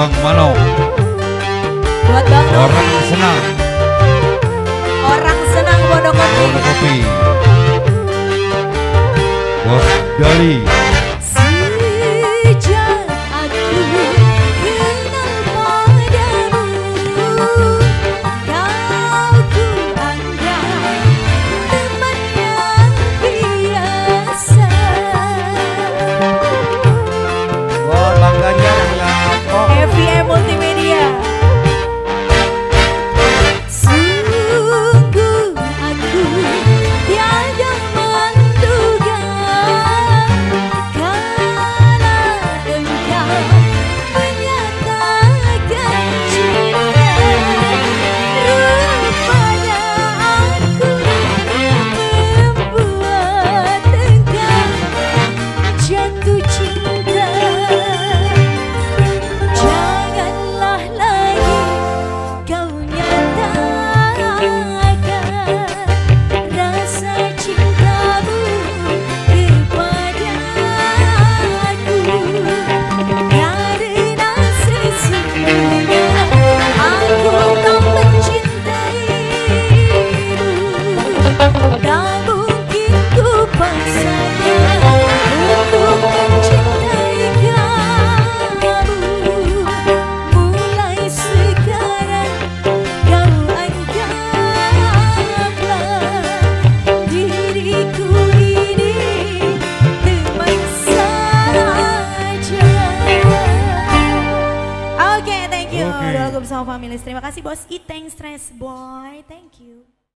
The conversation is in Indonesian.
Bang Mano Buat Bang Orang senang. Orang senang Wonokopi Wonokopi Bos Dali bersama family. Terima kasih bos Iteng Stress Boy. Thank you.